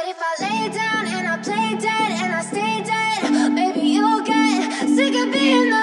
But if I lay down and I play dead and I stay dead, maybe you'll get sick of being the